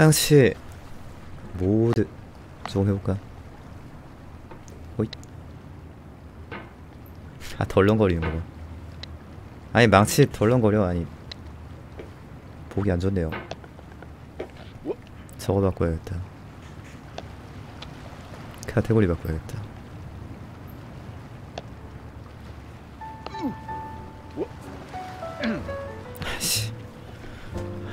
양씨 모드 조금 해볼까? 호이 아 덜렁거리는 거봐 아니 망치 덜렁거려. 아니 보기 안 좋네요. 저거 바꿔야겠다. 카테고리 바꿔야겠다. 아이씨.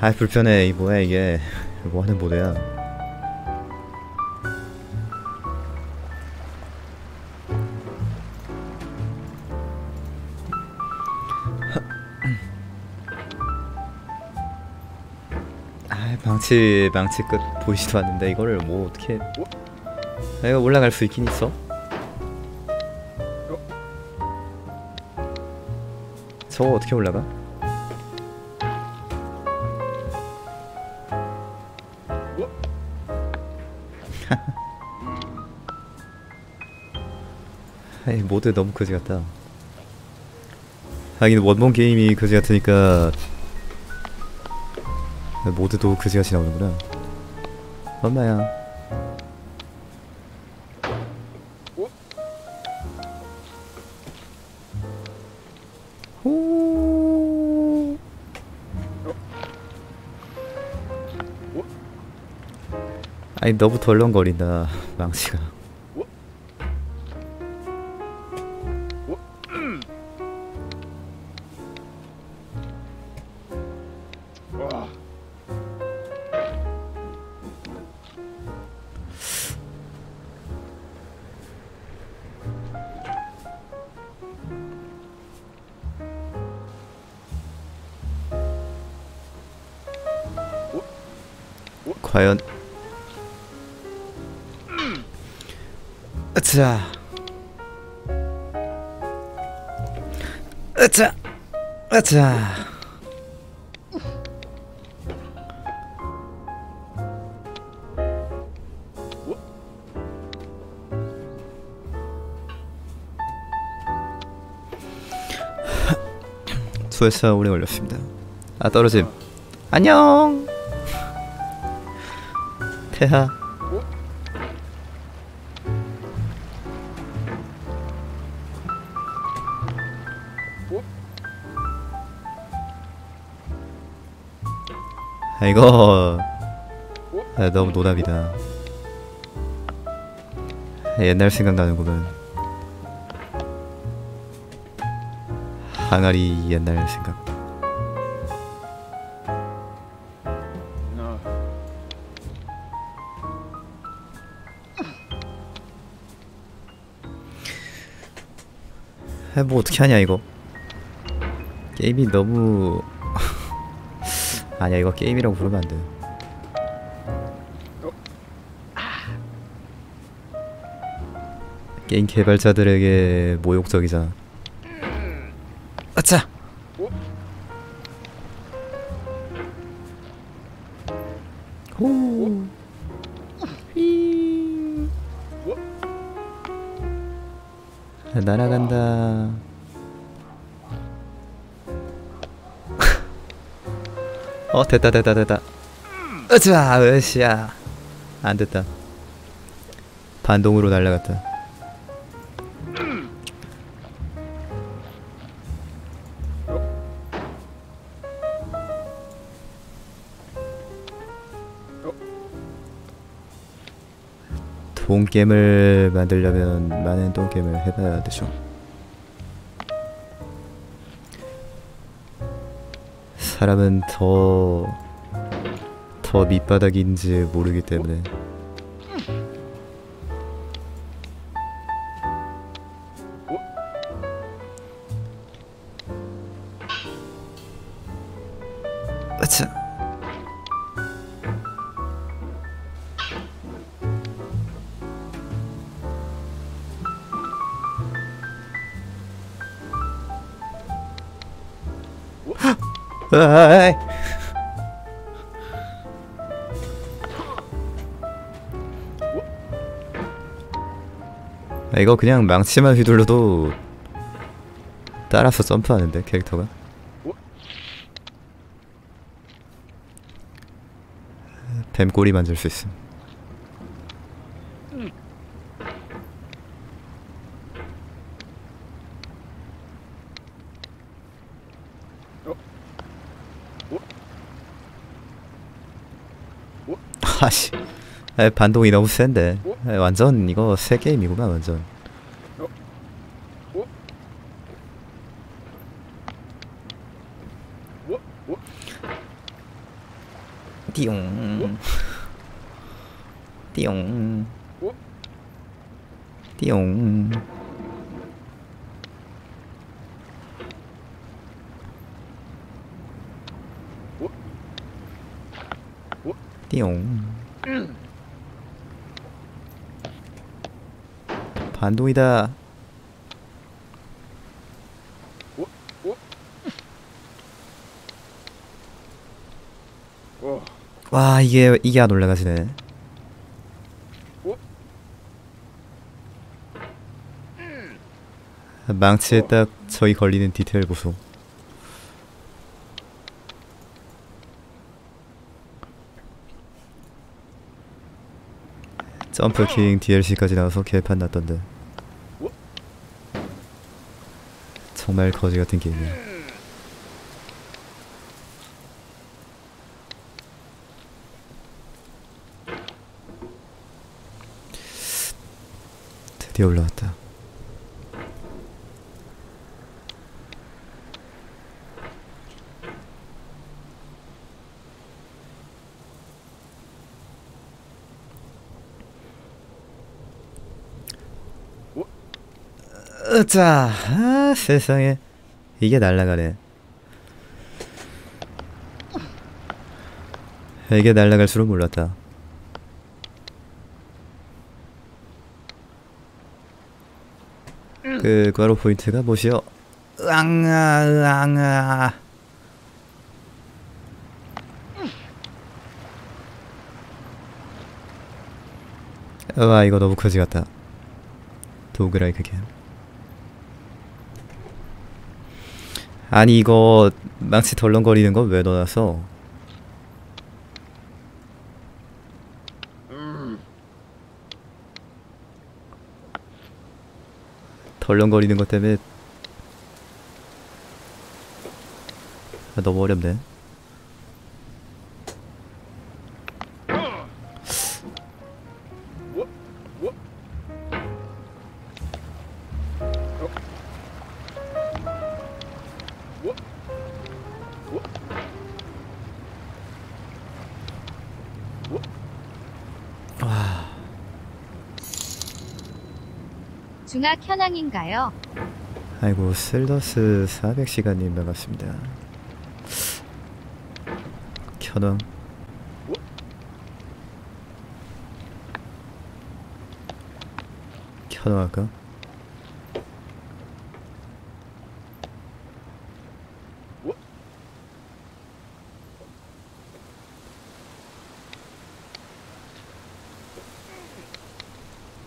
아 불편해 이 뭐야 이게 뭐 하는 모드야? 아 망치 망치 끝 보이지도 않는데 이거를 뭐 어떻게 아, 이거 올라갈 수 있긴 있어. 저거 어떻게 올라가? 아이 모드 너무 거지 같다. 하긴 원본 게임이 거지 같으니까 모드도 그지같이 나오는구나. 엄마야. 호! 아니 너무 덜렁거린다 망치가 과연 으차. 으차. 으차 수회차 오래 걸렸습니다. 아 떨어짐. 안녕. 태하. 아 이거 아, 너무 노답이다. 옛날 생각나는구만 항아리 옛날 생각. 아, 뭐 어떻게 하냐 이거. 게임이 너무 아니야 이거 게임이라고 부르면 안돼. 게임 개발자들에게 모욕적이잖아 아차. 호 휘. 날아간다. 어 됐다 됐다 됐다. 으쌰 으쌰. 안 됐다. 반동으로 날아갔다 돈게임을 만들려면 많은 돈게임을 해봐야 되죠. 사람은 더, 더 밑바닥인지 모르기 때문에 아이. 아, 이거 그냥 망치만 휘둘러도 따라서 점프하는데 캐릭터가 뱀꼬리 만질 수 있음. 아씨, 에, 반동이 너무 센데. 에, 완전 이거 새 게임이구만 완전. 띠용. 띠용. 띠용. 띠용. 반동이다. 와 이게 이게 안 올라가지네. 망치에 딱 저희 걸리는 디테일 보소. 점프킹 DLC까지 나와서 개판 났던데. 정말 거지 같은 게임이야. 드디어 올라왔다. 으짜, 아, 세상에. 이게 날아가네. 이게 날아갈 줄은 몰랐다. 그 바로 포인트가 뭐시여? 으앙아 으앙아 와 이거 너무 거지 같다 도그라이 그게 아니 이거 망치 덜렁거리는 건 왜 넣어놨어 덜렁거리는 것 때문에 아, 너무 어렵네. 중학 현황인가요? 아이고 셀더스 400시간님 반갑습니다. 현황 현황 할까?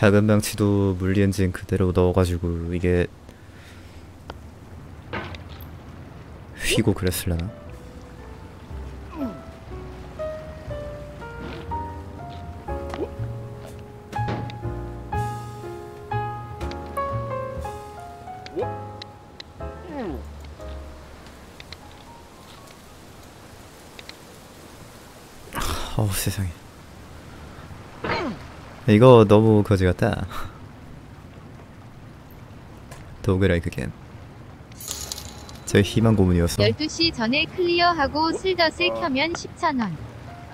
작은 망치도 물리 엔진 그대로 넣어가지고 이게 휘고 그랬을라나? 이거 너무 거지 같다 도그라이 그게 제 희망 고문이었어. 12시 전에 클리어하고 슬덧을 켜면 10,000원.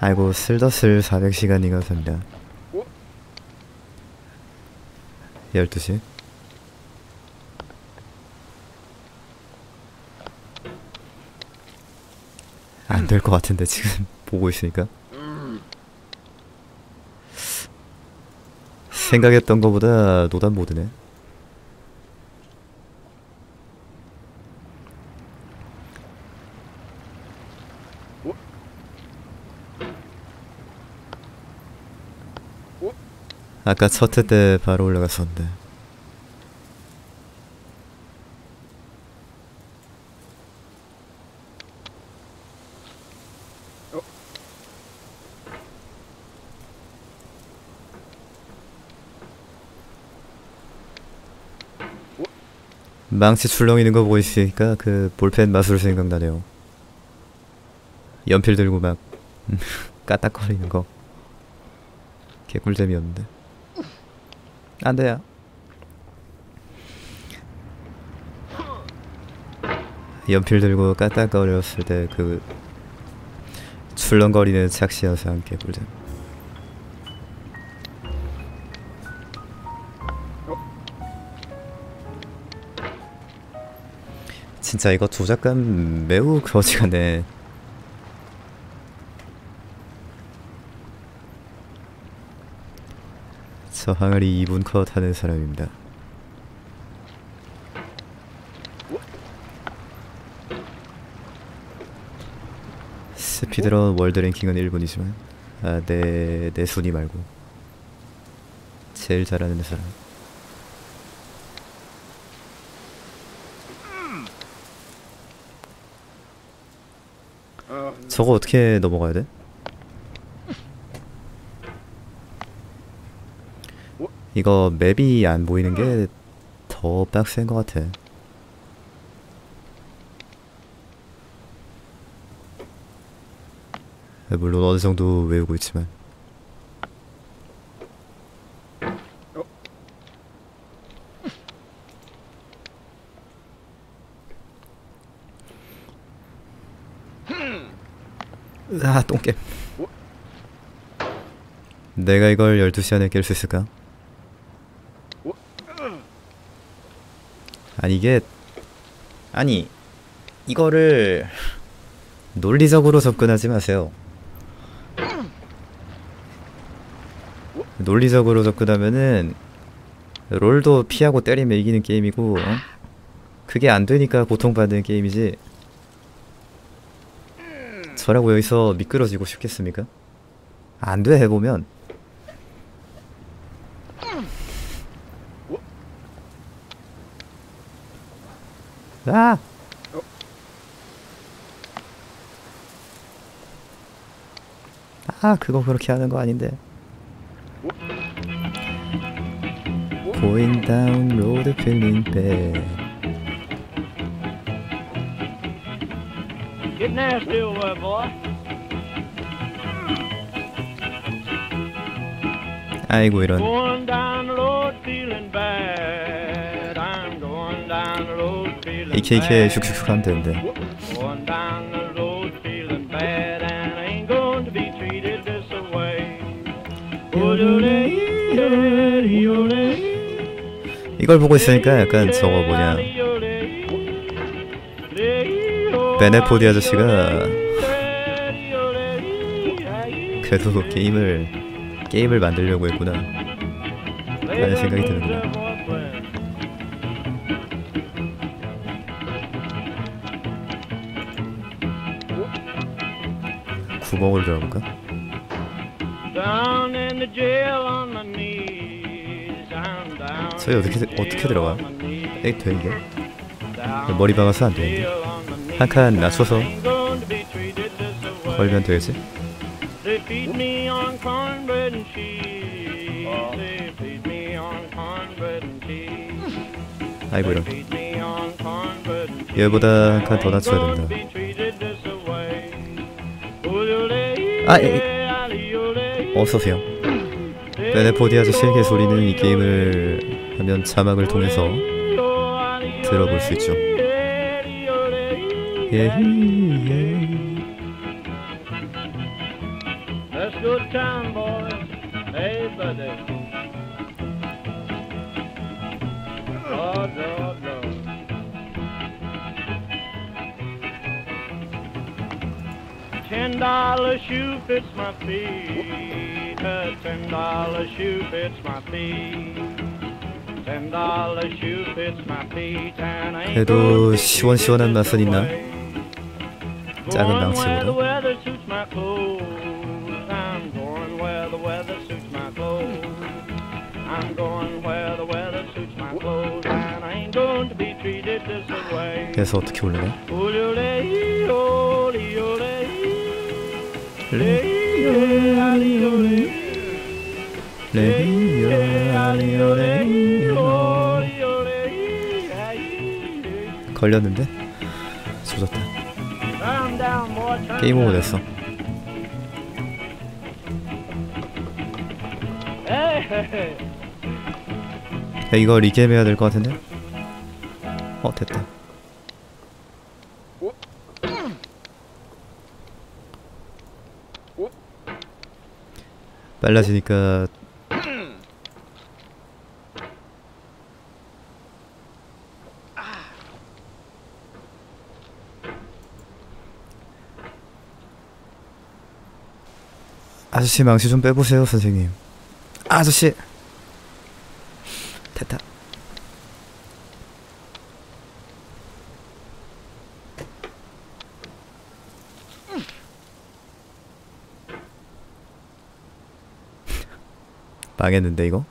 아이고 슬더슬 400시간이 감사합니다 12시? 안 될 것 같은데 지금 보고 있으니까 생각했던 것보다 노단 모드네. 아까 첫회때 바로 올라갔었는데 망치 출렁 이는 거 보고 있으니까 그 볼펜 마술 생각나네요. 연필 들고 막 까딱거리는 거 개꿀잼이었는데 안 돼요. 연필 들고 까딱거렸을 때 그 출렁거리는 착시 현상 개꿀잼. 진짜 이거 조작감 매우 거지가네. 저 항아리 2분 컷 하는 사람입니다. 스피드런 월드 랭킹은 1분이지만 아, 내, 내 순위 말고 제일 잘하는 사람 저거 어떻게 넘어가야 돼? 이거 맵이 안 보이는 게 더 빡센 것 같아. 물론 어느 정도 외우고 있지만. 아, 똥겜. 내가 이걸 12시 안에 깰 수 있을까? 아니 이게 아니 이거를 논리적으로 접근하지 마세요. 논리적으로 접근하면은 롤도 피하고 때리면 이기는 게임이고 어? 그게 안 되니까 고통받는 게임이지. 저라고 여기서 미끄러지고 싶겠습니까? 안 돼 해보면 아! 아 그거 그렇게 하는 거 아닌데 Going down Get nasty over there, boy. 아이고 이런 Going down the road feeling bad. I'm going down the road feeling AKK bad. 슉슉슉 하면 되는데. 이걸 보고 있으니까 약간 저거 뭐냐 베네포디 아저씨가 그래도 게임을 게임을 만들려고 했구나 라는 생각이 드는구나 구멍을 들어볼까? 저희 어떻게 어떻게 들어가? on my knees. 에돼 이게? 머리 박아서 안 되는데 한 칸 낮춰서. 걸면 되지? Cheese. 아이고 이런. 얘보다 한 칸 더 낮춰야 된다 아. 어서오세요 베네포디 아저씨의 개소리는 이 게임을 하면 자막을 통해서 들어볼 수 있죠 예. Let's go to town, boys. Hey, buddy. Lord, Lord, Lord. Ten dollar shoe fits my feet. A ten dollar shoe fits my feet. Ten dollar shoe fits my feet. And I ain't 그래도 시원시원한 맛은 있나? 작은 Going where the 망치보다 weather suits my clothes. I'm going where the weather suits my clothes. I'm going where the weather suits my clothes. And I ain't going to be treated this way. 그래서 어떻게 Oh-dee-oh-lee. 걸렸는데 게임 오버. 됐어 야 이거 리게임 해야 될 것 같은데 어 됐다 빨라지니까 아저씨 망치 좀 빼보세요 선생님. 아저씨. 됐다. 망했는데 이거?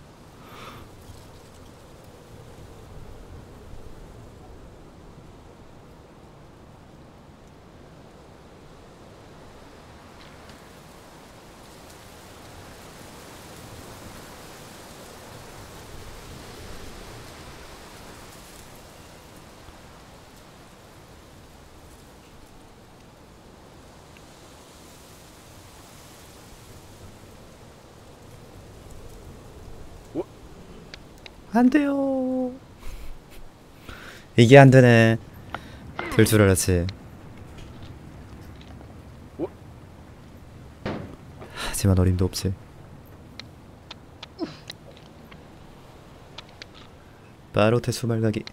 안 돼요. 이게 안 되네. 될 줄 알았지. 하지만 어림도 없지. 바로 태수 말가기.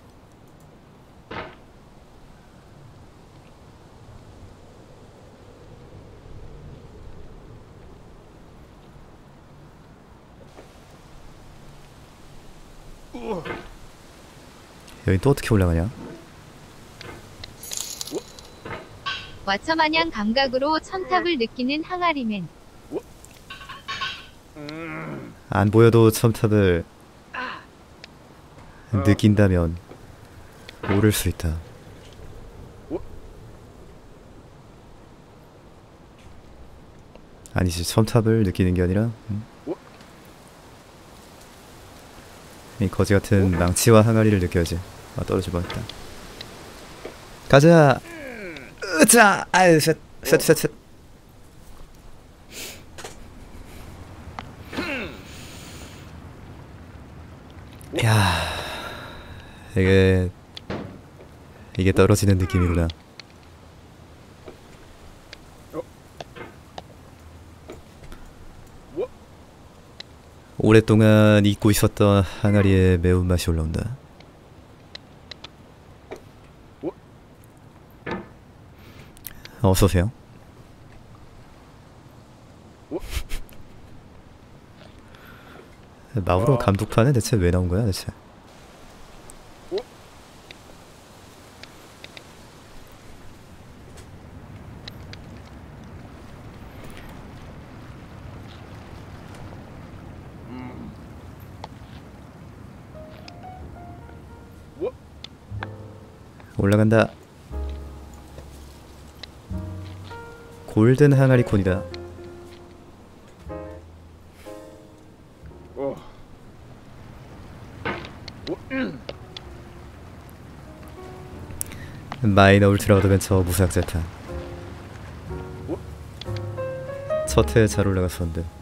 여기 또 어떻게 올라가냐? 와처마냥 감각으로 천탑을 느끼는 항아리맨. 안 보여도 첨탑을 느낀다면 오를 수 있다. 아니지 첨탑을 느끼는 게 아니라 음? 이 거지 같은 망치와 항아리를 느껴야지. 아 떨어질 뻔했다. 가자. 으자. 아유 셋 셋 셋 셋. 야 이게 이게 떨어지는 느낌이구나. 오랫동안 잊고 있었던 항아리의 매운맛이 올라온다. 어서 오세요. 마우로 감독판은 대체 왜 나온 거야 대체? 골든 항아리 콘이다. 마이너 울트라 어드벤처 무사약 제타. 첫 회에 잘 올라갔었는데.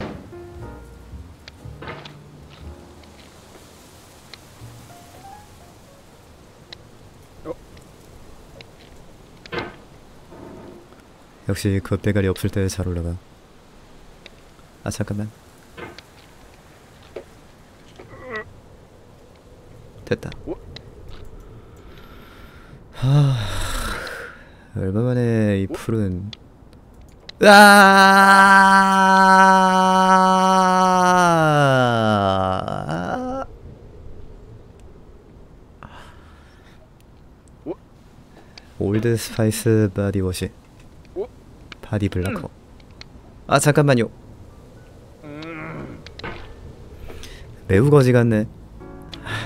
역시 그 빼갈이 없을 때 잘 올라가. 아 잠깐만. 됐다. 하... 얼마 만에 이 풀은 아 올드 스파이스 바디워시 바디 블라커. 아 잠깐만요. 매우 거지 같네.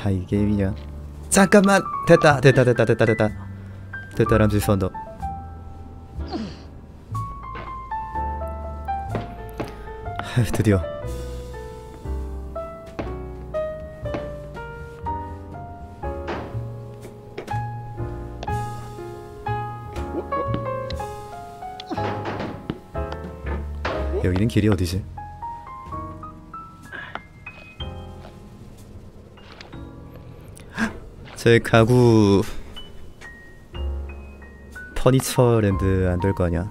아 이 게임이냐 잠깐만! 됐다 됐다 됐다 됐다 됐다. 됐다 람지 선더. 드디어 여기는 길이 어디지? 제 가구 퍼니처 랜드 안 될 거 아니야?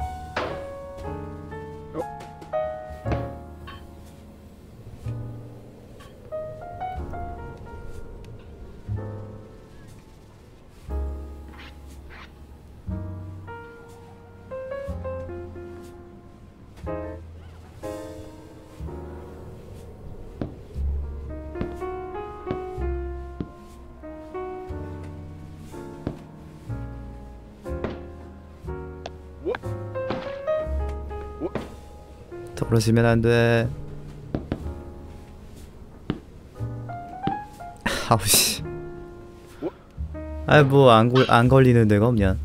떨어지면 안 돼. 아우씨. 아이 뭐안 안 걸리는 데가 없냐?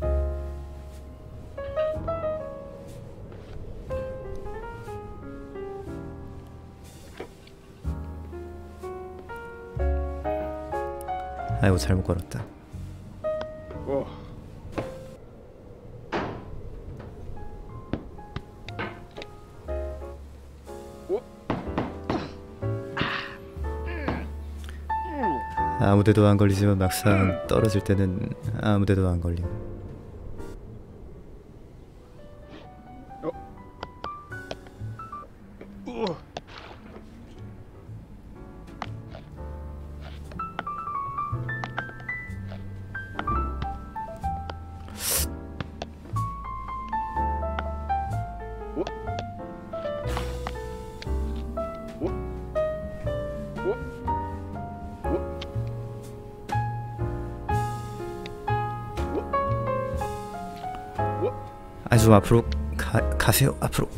아이고 잘못 걸었다. 아무데도 안 걸리지만 막상 떨어질 때는 아무데도 안 걸림. 아주 앞으로 가, 가세요 앞으로.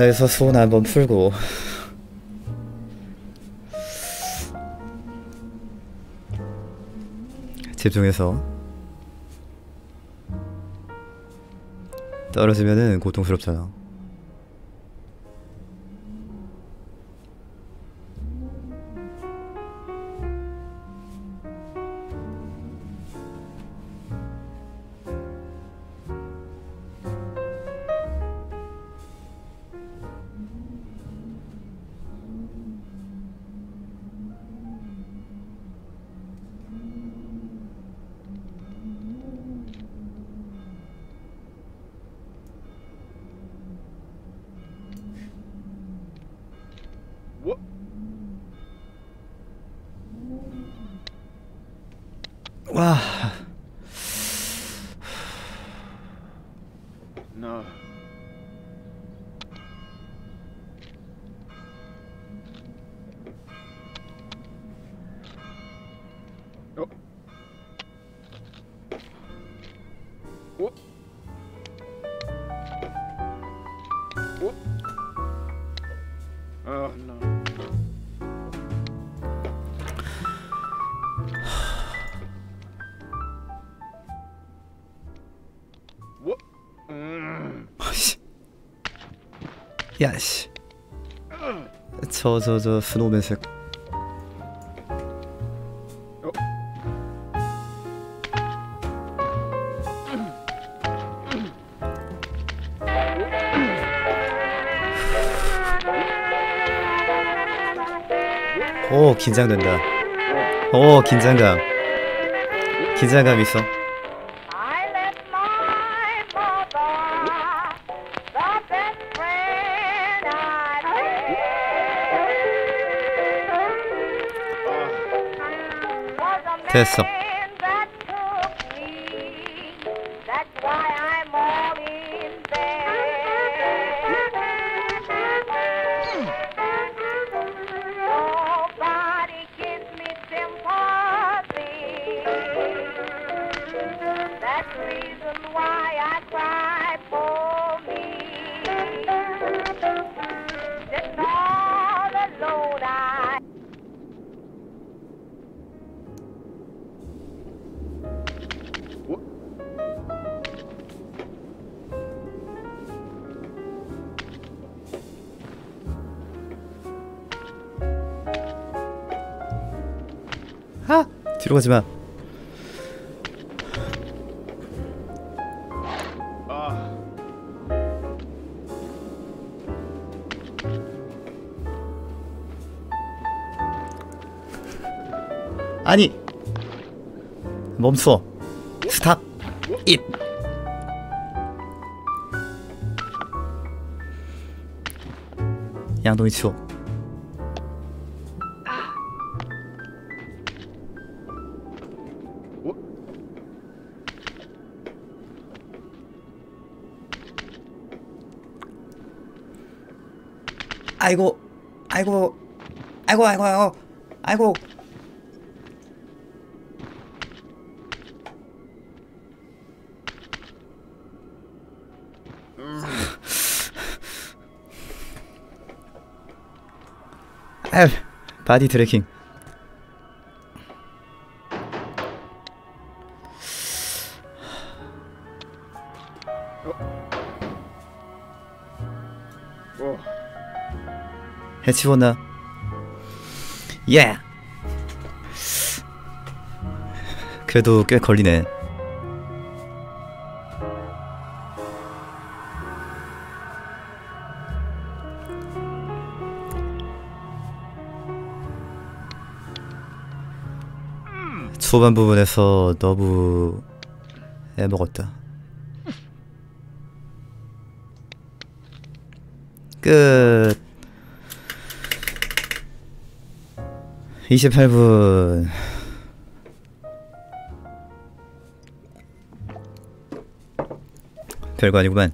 여기서 손 한번 풀고 집중해서 떨어지면은 고통스럽잖아. 와, 야 씨. 저 저 저 스노우맨색. 오 긴장된다. 오 긴장감. 긴장감 있어. سے سب 뒤로 가지 마. 아. 아니 멈춰. 스탑. 잇. 양동이 치워. 아이고, 아이고, 아이고, 아이고, 아이고, 아이고. 아유, 바디 트래킹. 어. 해치웠나? 예. 그래도 꽤 걸리네. 초반 부분에서 너무 애먹었다. 끝. 28분. 별거 아니구만.